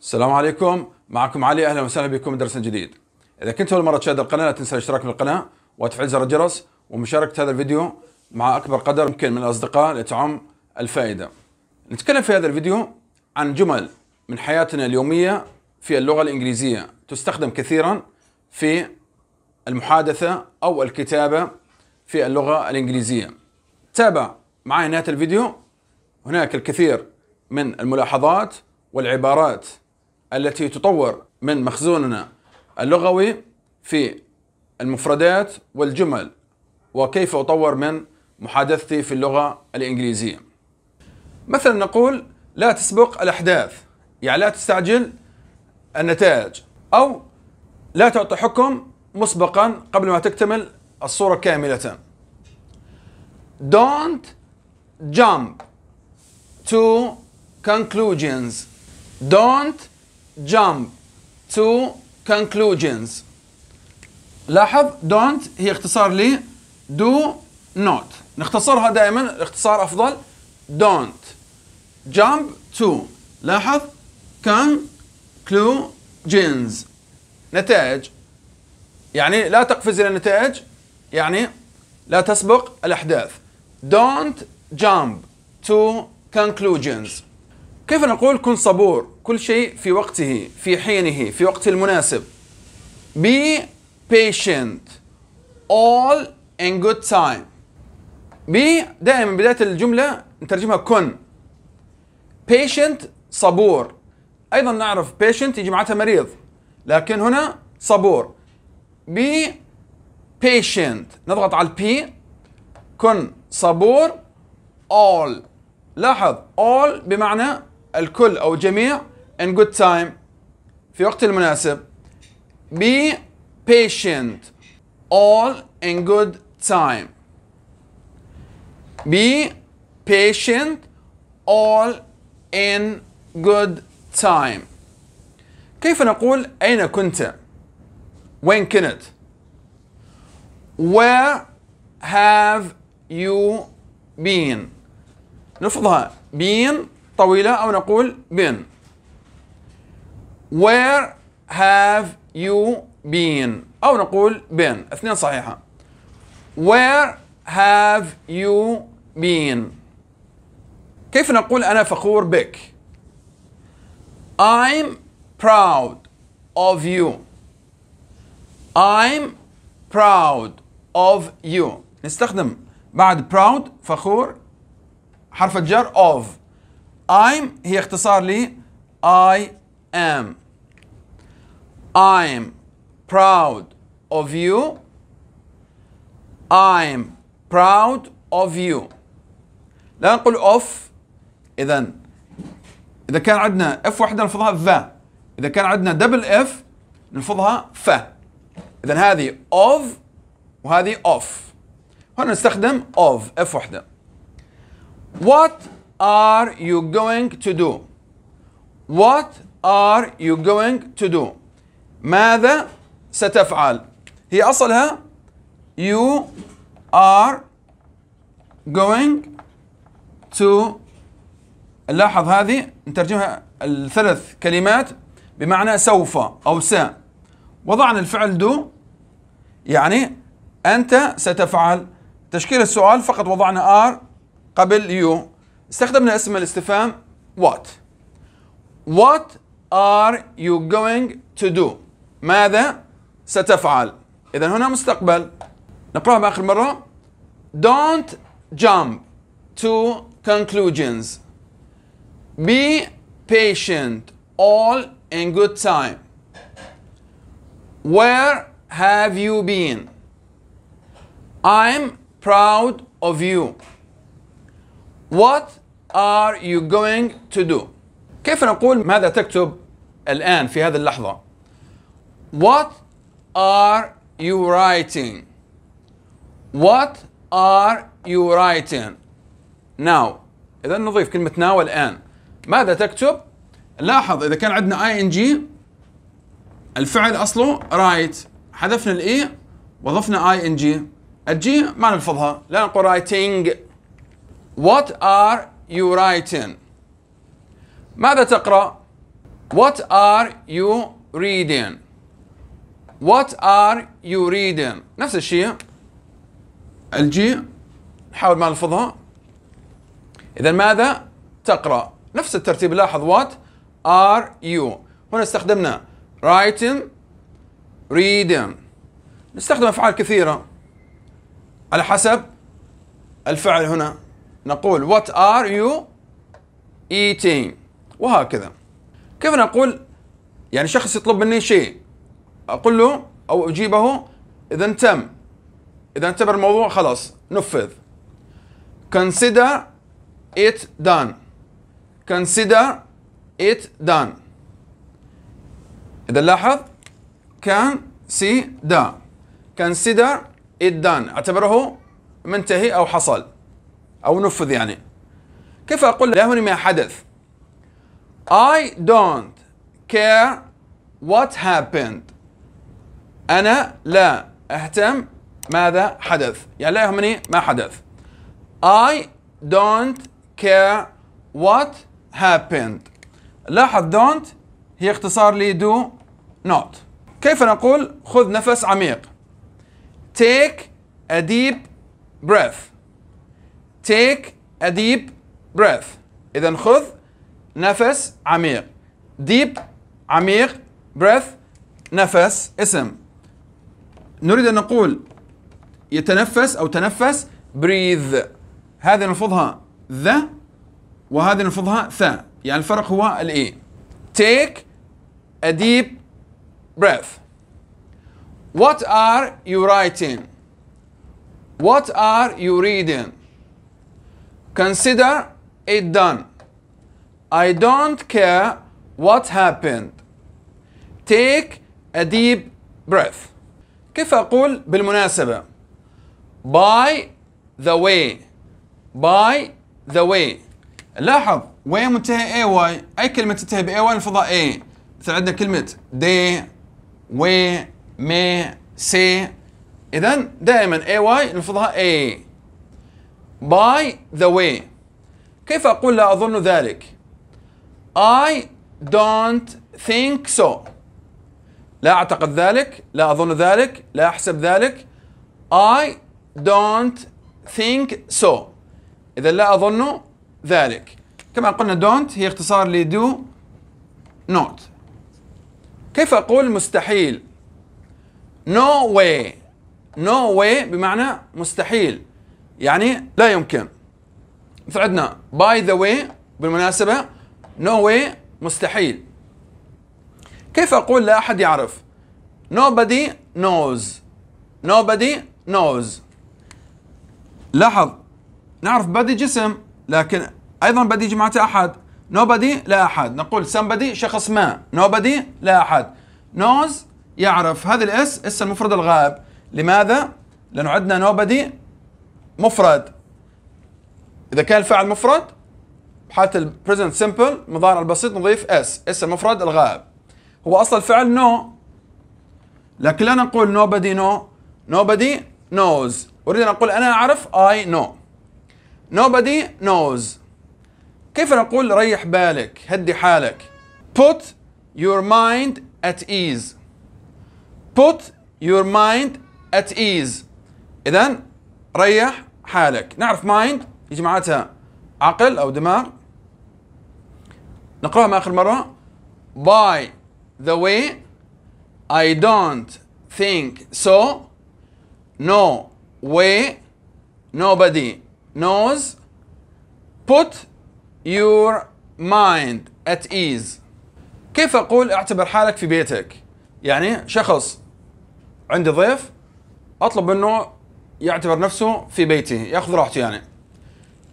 السلام عليكم. معكم علي أهلا وسهلا بكم. درس جديد. إذا كنت أول مرة تشاهد القناة لا تنسى الاشتراك بالقناه وتفعيل زر الجرس ومشاركة هذا الفيديو مع أكبر قدر ممكن من الأصدقاء لتعم الفائدة. نتكلم في هذا الفيديو عن جمل من حياتنا اليومية في اللغة الإنجليزية. تستخدم كثيرا في المحادثة أو الكتابة في اللغة الإنجليزية. تابع معي نهاية الفيديو. هناك الكثير من الملاحظات والعبارات التي تطور من مخزوننا اللغوي في المفردات والجمل وكيف أطور من محادثتي في اللغة الإنجليزية. مثلا نقول لا تسبق الأحداث، يعني لا تستعجل النتائج أو لا تعطي حكم مسبقا قبل ما تكتمل الصورة كاملة. Don't jump to conclusions. Don't jump to conclusions. لاحظ don't هي اختصار ل do not. نختصرها دائما اختصار أفضل don't. jump to لاحظ conclusions نتائج يعني لا تقفز إلى النتائج يعني لا تسبق الأحداث. Don't jump to conclusions. كيف نقول كن صبور؟ كل شيء في وقته في حينه في وقته المناسب. Be patient. All in good time. Be دائما بداية الجملة نترجمها كن. Patient صبور. أيضا نعرف patient يجي معناتها مريض لكن هنا صبور. Be patient. نضغط على البي كن صبور. All. لاحظ. All بمعنى الكل أو جميع in good time في وقت المناسب be patient all in good time be patient all in good time كيف نقول أين كنت وين كنت where have you been نلفظها been طويلة أو نقول been where have you been أو نقول been اثنين صحيحة where have you been كيف نقول أنا فخور بك I'm proud of you I'm proud of you نستخدم بعد proud فخور حرف الجر of I'm هي اختصار لي. I am. I'm proud of you. I'm proud of you. لا نقول of. إذا إذا كان عندنا f واحدة نلفظها v إذا كان عندنا double f نلفظها f إذا هذه of وهذه off. هنا نستخدم of f واحدة. What are you going to do? What are you going to do? ماذا ستفعل؟ هي أصلها you are going to نلاحظ هذه نترجمها الثلاث كلمات بمعنى سوف أو س وضعنا الفعل دو يعني أنت ستفعل تشكيل السؤال فقط وضعنا are قبل يو استخدمنا اسم الاستفهام what what are you going to do ماذا ستفعل إذا هنا مستقبل نقرأها بآخر مرة don't jump to conclusions be patient all in good time where have you been I'm proud of you What are you going to do? كيف نقول ماذا تكتب الآن في هذه اللحظة؟ What are you writing? What are you writing? Now إذا نضيف كلمة now الآن ماذا تكتب؟ لاحظ إذا كان عندنا ing الفعل أصله write حذفنا ال e وضفنا ing الجي ما نلفظها لا نقول writing What are you writing? ماذا تقرأ؟ What are you reading? What are you reading? نفس الشيء الجي نحاول ما نلفظها إذا ماذا تقرأ؟ نفس الترتيب لاحظ what are you هنا استخدمنا writing reading نستخدم أفعال كثيرة على حسب الفعل هنا نقول what are you eating? وهكذا. كيف نقول يعني شخص يطلب مني شيء أقول له أو أجيبه إذا تم إذا انتبه الموضوع خلاص نفذ. Consider it done. Consider it done. إذا لاحظ كان سي دا consider it done. أعتبره منتهي أو حصل. أو نفذ يعني. كيف أقول؟ لا ما حدث. I don't care what happened. أنا لا أهتم ماذا حدث. يعني لا يهمني ما حدث. I don't care what happened. لاحظ don't هي اختصار ل do not. كيف نقول؟ خذ نفس عميق. Take a deep breath. Take a deep breath. إذا خذ نفس عميق. Deep عميق breath نفس اسم. نريد أن نقول يتنفس أو تنفس breathe. هذه نلفظها ذا وهذه نلفظها ثا يعني الفرق هو الإي take a deep breath. What are you writing? What are you reading? Consider it done I don't care what happened take a deep breath كيف أقول بالمناسبة by the way by the way لاحظ وين منتهي AY أي كلمة تنتهي ب AY نلفظها A مثل عندنا كلمة they we may say إذا دائما AY نلفظها A by the way. كيف أقول لا أظن ذلك؟ I don't think so. لا أعتقد ذلك لا أظن ذلك لا أحسب ذلك. I don't think so. إذا لا أظن ذلك. كما قلنا don't هي اختصار ل do not. كيف أقول مستحيل؟ No way. No way بمعنى مستحيل. يعني لا يمكن. مثل عندنا by the way بالمناسبة no way مستحيل. كيف أقول لا أحد يعرف؟ Nobody knows. Nobody knows. لاحظ نعرف بدي جسم لكن أيضا بدي جماعة أحد. Nobody لا أحد. نقول somebody شخص ما. Nobody لا أحد. Knows يعرف. هذا ال s s المفرد الغائب. لماذا؟ لأنه عندنا nobody مفرد. إذا كان الفعل مفرد بحالة ال present simple مضارع البسيط نضيف s s المفرد الغائب. هو أصل الفعل know. لكن لا نقول nobody know nobody knows. أريد أن أقول أنا أعرف I know. Nobody knows. كيف نقول ريح بالك هدي حالك؟ Put your mind at ease. Put your mind at ease. اذا ريح حالك. نعرف mind يجي معتها عقل أو دماغ. نقراها آخر مرة. By the way I don't think so. No way. Nobody knows. Put your mind at ease. كيف أقول أعتبر حالك في بيتك؟ يعني شخص عندي ضيف أطلب منه يعتبر نفسه في بيته ياخذ راحته يعني.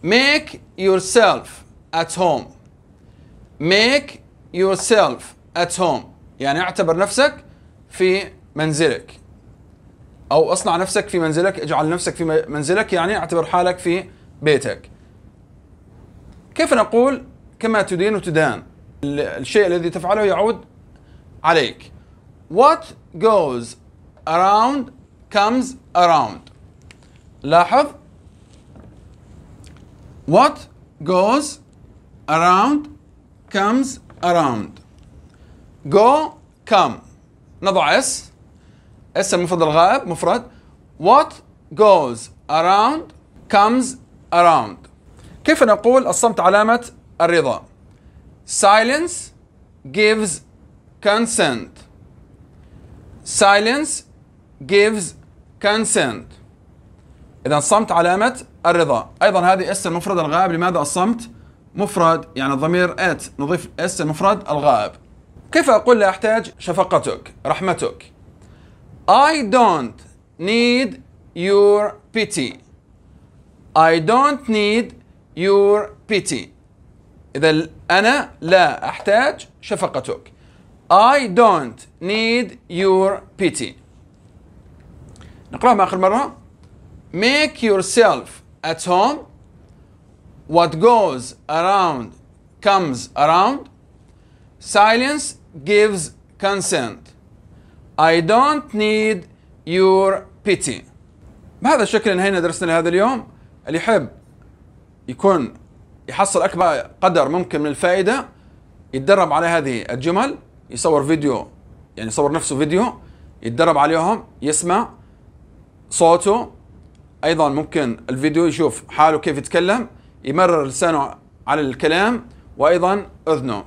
Make yourself at home. Make yourself at home. يعني اعتبر نفسك في منزلك. أو اصنع نفسك في منزلك اجعل نفسك في منزلك يعني اعتبر حالك في بيتك. كيف نقول كما تدين وتدان؟ الشيء الذي تفعله يعود عليك. What goes around comes around. لاحظ what goes around comes around go come نضع s s المفرد الغائب مفرد what goes around comes around كيف نقول الصمت علامة الرضا silence gives consent silence gives consent إذا الصمت علامة الرضا. أيضا هذه s المفرد الغائب. لماذا الصمت مفرد؟ يعني الضمير it نضيف s المفرد الغائب. كيف أقول لا أحتاج؟ شفقتك رحمتك. I don't need your pity. I don't need your pity. إذا أنا لا أحتاج شفقتك. I don't need your pity. نقرأها آخر مرة. Make yourself at home. What goes around comes around. Silence gives consent. I don't need your pity. بهذا الشكل انهينا درسنا لهذا اليوم. اللي يحب يكون يحصل أكبر قدر ممكن من الفائدة يتدرب على هذه الجمل يصور فيديو يعني يصور نفسه فيديو يتدرب عليهم يسمع صوته أيضا ممكن الفيديو يشوف حاله كيف يتكلم يمرر لسانه على الكلام وأيضا إذنه.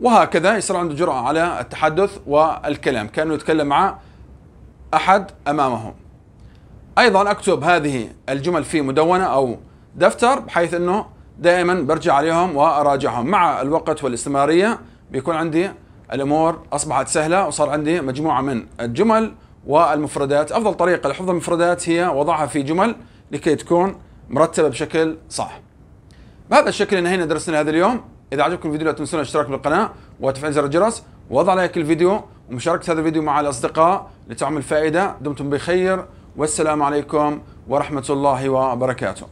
وهكذا يصير عنده جرأة على التحدث والكلام كأنه يتكلم مع أحد أمامه. أيضا أكتب هذه الجمل في مدونة أو دفتر بحيث أنه دائما برجع عليهم وأراجعهم. مع الوقت والاستمرارية بيكون عندي الأمور أصبحت سهلة وصار عندي مجموعة من الجمل والمفردات. أفضل طريقة لحفظ المفردات هي وضعها في جمل لكي تكون مرتبة بشكل صح. بهذا الشكل انهينا درسنا هذا اليوم. إذا عجبكم الفيديو لا تنسون الاشتراك بالقناة وتفعيل زر الجرس. ووضع لايك الفيديو ومشاركة هذا الفيديو مع الأصدقاء لتعم الفائدة. دمتم بخير. والسلام عليكم ورحمة الله وبركاته.